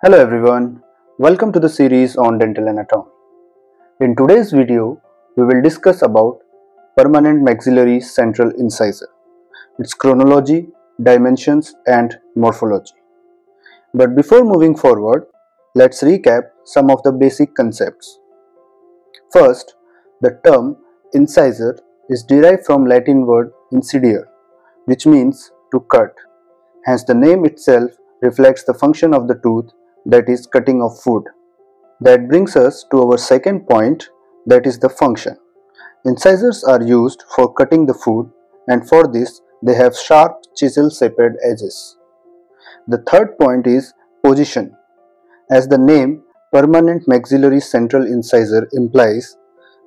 Hello everyone, welcome to the series on dental anatomy. In today's video, we will discuss about permanent maxillary central incisor, its chronology, dimensions and morphology. But before moving forward, let's recap some of the basic concepts. First, the term incisor is derived from Latin word incidere, which means to cut. Hence the name itself reflects the function of the tooth that is cutting of food. That brings us to our second point that is the function. Incisors are used for cutting the food and for this they have sharp chisel shaped edges. The third point is position. As the name permanent maxillary central incisor implies,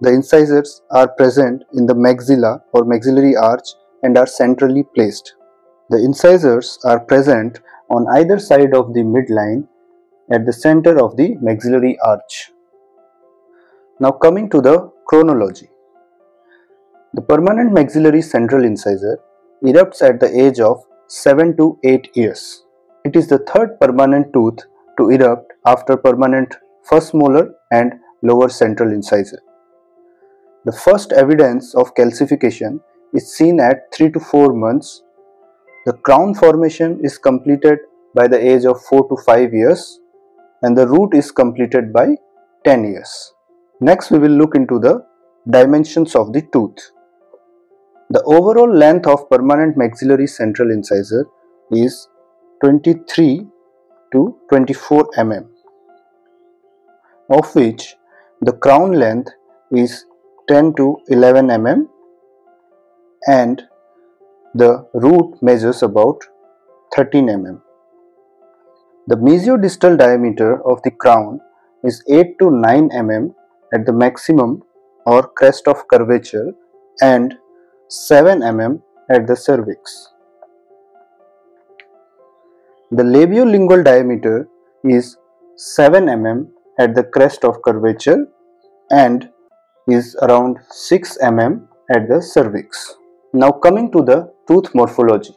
the incisors are present in the maxilla or maxillary arch and are centrally placed. The incisors are present on either side of the midline at the center of the maxillary arch. Now coming to the chronology. The permanent maxillary central incisor erupts at the age of 7 to 8 years. It is the third permanent tooth to erupt after permanent first molar and lower central incisor. The first evidence of calcification is seen at 3 to 4 months. The crown formation is completed by the age of 4 to 5 years and the root is completed by 10 years. Next we will look into the dimensions of the tooth. The overall length of permanent maxillary central incisor is 23 to 24 mm of which the crown length is 10 to 11 mm and the root measures about 13 mm. The mesiodistal diameter of the crown is 8 to 9 mm at the maximum or crest of curvature and 7 mm at the cervix. The labiolingual diameter is 7 mm at the crest of curvature and is around 6 mm at the cervix. Now coming to the tooth morphology.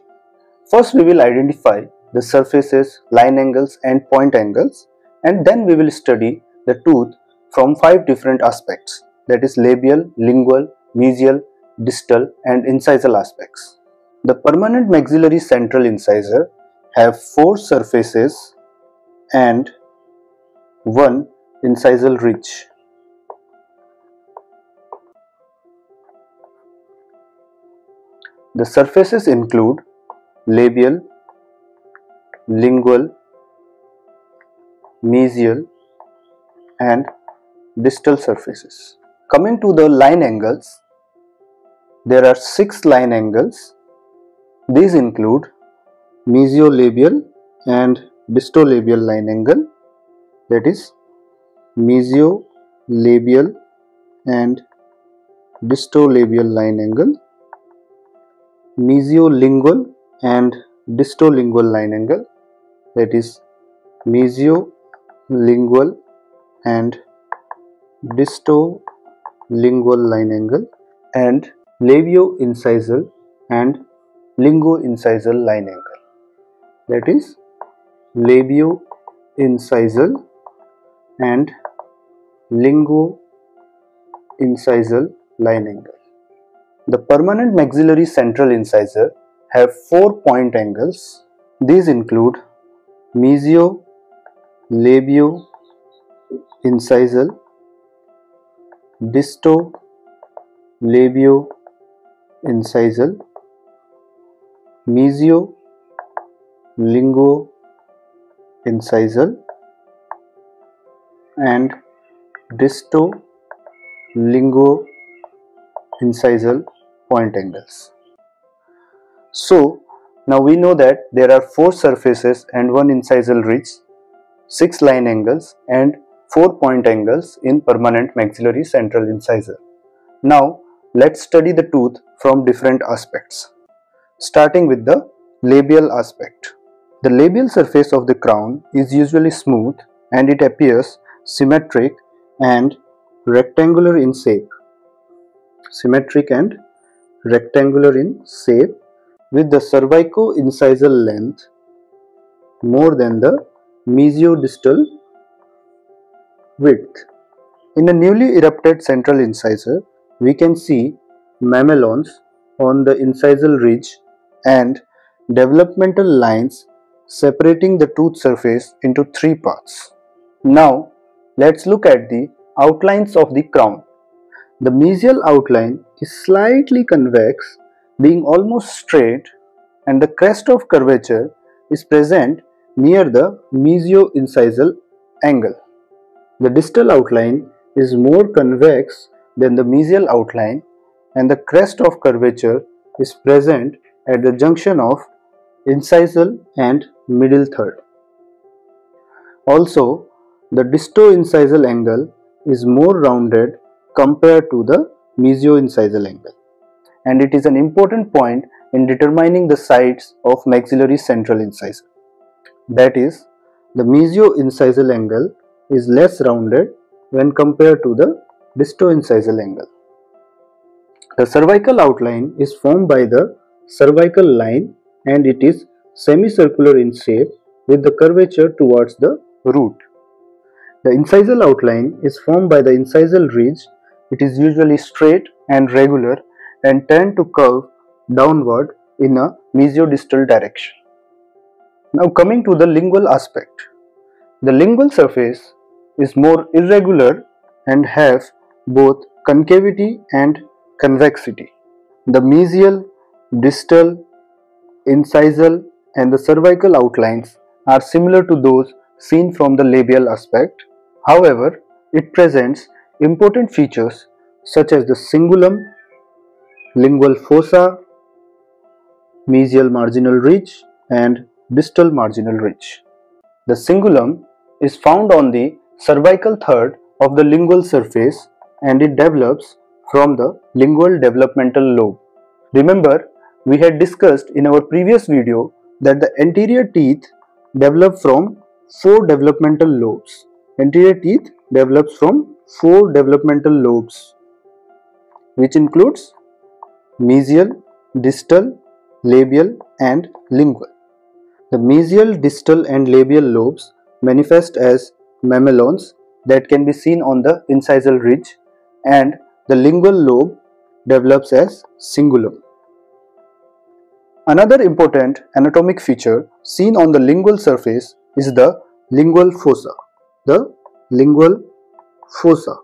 First we will identify the surfaces, line angles and point angles and then we will study the tooth from five different aspects that is labial, lingual, mesial, distal and incisal aspects. The permanent maxillary central incisor have four surfaces and one incisal ridge. The surfaces include labial, lingual, mesial and distal surfaces. Coming to the line angles, there are six line angles. These include mesiolabial and distolabial line angle that is mesiolabial and distolabial line angle, mesiolingual and distolingual line angle that is mesiolingual and distolingual line angle and labioincisal and linguoincisal line angle that is labioincisal and linguoincisal line angle. The permanent maxillary central incisor have four point angles. These include mesio, labio, incisal, disto, labio, incisal, mesio, linguo, incisal and disto, linguo, incisal point angles. So now we know that there are 4 surfaces and 1 incisal ridge, 6 line angles and 4 point angles in permanent maxillary central incisor. Now let's study the tooth from different aspects. Starting with the labial aspect. The labial surface of the crown is usually smooth and it appears symmetric and rectangular in shape. Symmetric and rectangular in shape with the cervico-incisal length more than the mesiodistal width. In the newly erupted central incisor, we can see mamelons on the incisal ridge and developmental lines separating the tooth surface into three parts. Now, let's look at the outlines of the crown. The mesial outline is slightly convex, being almost straight, and the crest of curvature is present near the mesio-incisal angle. The distal outline is more convex than the mesial outline and the crest of curvature is present at the junction of incisal and middle third. Also, the disto-incisal angle is more rounded compared to the mesio-incisal angle and it is an important point in determining the sides of maxillary central incisor. That is, the mesio-incisal angle is less rounded when compared to the disto-incisal angle. The cervical outline is formed by the cervical line and it is semicircular in shape with the curvature towards the root. The incisal outline is formed by the incisal ridge. It is usually straight and regular and tend to curve downward in a mesiodistal direction. Now coming to the lingual aspect. The lingual surface is more irregular and have both concavity and convexity. The mesial, distal, incisal and the cervical outlines are similar to those seen from the labial aspect. However, it presents important features such as the cingulum, lingual fossa, mesial marginal ridge and distal marginal ridge. The cingulum is found on the cervical third of the lingual surface and it develops from the lingual developmental lobe. Remember, we had discussed in our previous video that the anterior teeth develop from four developmental lobes. Anterior teeth develops from four developmental lobes which includes mesial, distal, labial and lingual. The mesial, distal and labial lobes manifest as mamelons that can be seen on the incisal ridge and the lingual lobe develops as cingulum. Another important anatomic feature seen on the lingual surface is the lingual fossa. The lingual fossa.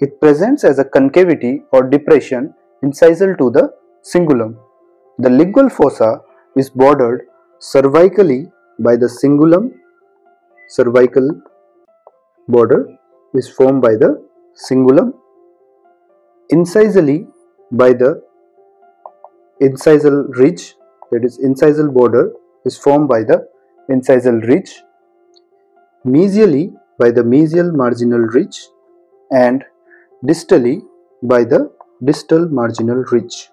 It presents as a concavity or depression incisal to the cingulum. The lingual fossa is bordered cervically by the cingulum. Cervical border is formed by the cingulum. Incisally by the incisal ridge that is incisal border is formed by the incisal ridge mesially by the mesial marginal ridge and distally by the distal marginal ridge.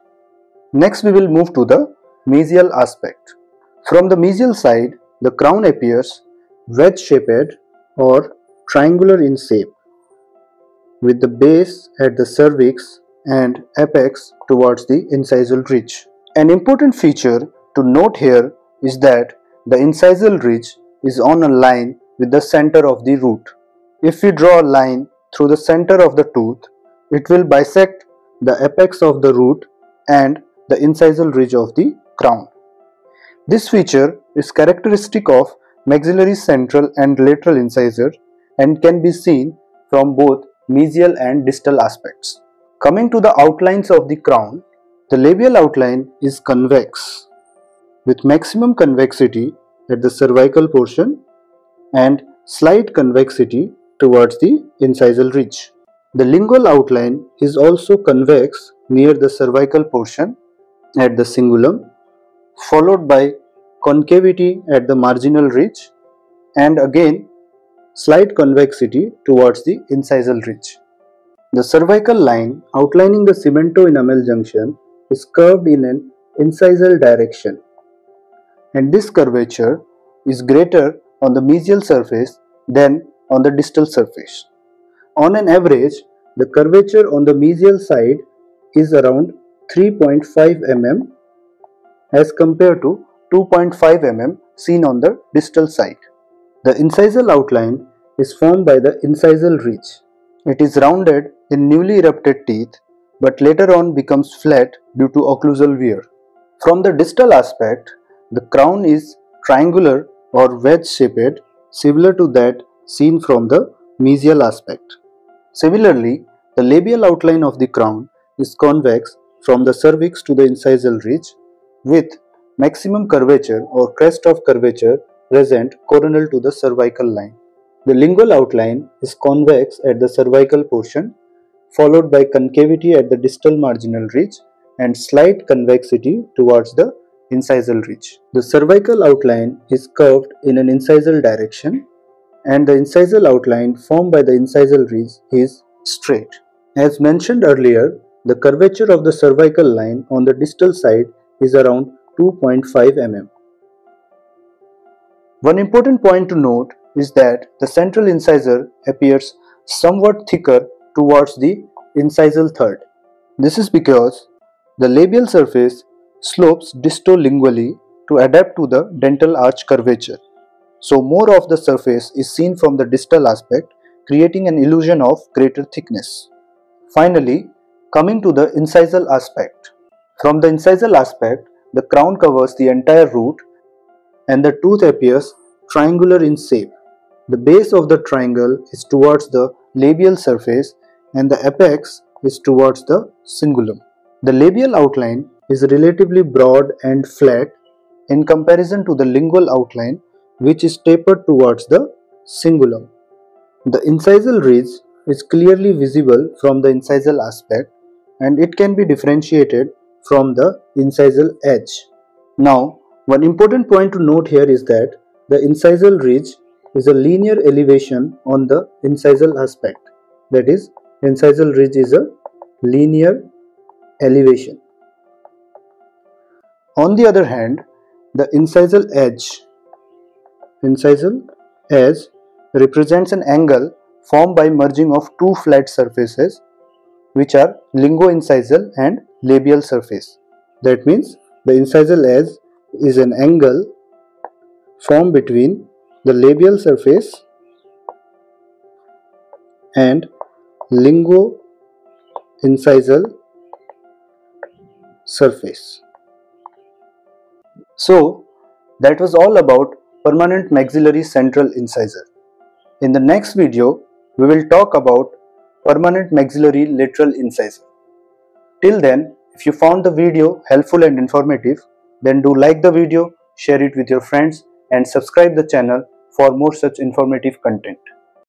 Next we will move to the mesial aspect. From the mesial side the crown appears wedge shaped or triangular in shape with the base at the cervix and apex towards the incisal ridge. An important feature to note here is that the incisal ridge is on a line with the center of the root. If we draw a line through the center of the tooth, it will bisect the apex of the root and the incisal ridge of the crown. This feature is characteristic of maxillary central and lateral incisor and can be seen from both mesial and distal aspects. Coming to the outlines of the crown, the labial outline is convex with maximum convexity at the cervical portion and slight convexity towards the incisal ridge. The lingual outline is also convex near the cervical portion at the cingulum followed by concavity at the marginal ridge and again slight convexity towards the incisal ridge. The cervical line outlining the cemento-enamel junction is curved in an incisal direction and this curvature is greater on the mesial surface than on the distal surface. On an average, the curvature on the mesial side is around 3.5 mm as compared to 2.5 mm seen on the distal side. The incisal outline is formed by the incisal ridge. It is rounded in newly erupted teeth but later on becomes flat due to occlusal wear. From the distal aspect, the crown is triangular or wedge shaped similar to that seen from the mesial aspect. Similarly, the labial outline of the crown is convex from the cervix to the incisal ridge with maximum curvature or crest of curvature present coronal to the cervical line. The lingual outline is convex at the cervical portion followed by concavity at the distal marginal ridge and slight convexity towards the incisal ridge. The cervical outline is curved in an incisal direction and the incisal outline formed by the incisal ridge is straight. As mentioned earlier, the curvature of the cervical line on the distal side is around 2.5 mm. One important point to note is that the central incisor appears somewhat thicker towards the incisal third. This is because the labial surface slopes distolingually to adapt to the dental arch curvature. So more of the surface is seen from the distal aspect creating an illusion of greater thickness. Finally, coming to the incisal aspect. From the incisal aspect, the crown covers the entire root and the tooth appears triangular in shape. The base of the triangle is towards the labial surface and the apex is towards the cingulum. The labial outline is relatively broad and flat in comparison to the lingual outline which is tapered towards the cingulum. The incisal ridge is clearly visible from the incisal aspect and it can be differentiated from the incisal edge. Now, one important point to note here is that the incisal ridge is a linear elevation on the incisal aspect. That is, incisal ridge is a linear elevation. On the other hand, the incisal edge, incisal edge represents an angle formed by merging of two flat surfaces which are linguoincisal and labial surface. That means the incisal edge is an angle formed between the labial surface and linguoincisal surface. So that was all about permanent maxillary central incisor. In the next video, we will talk about permanent maxillary lateral incisor. Till then, if you found the video helpful and informative, then do like the video, share it with your friends and subscribe the channel for more such informative content.